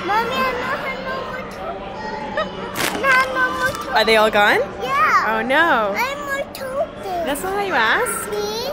Are they all gone? Yeah. Oh no. That's not how you ask. Please.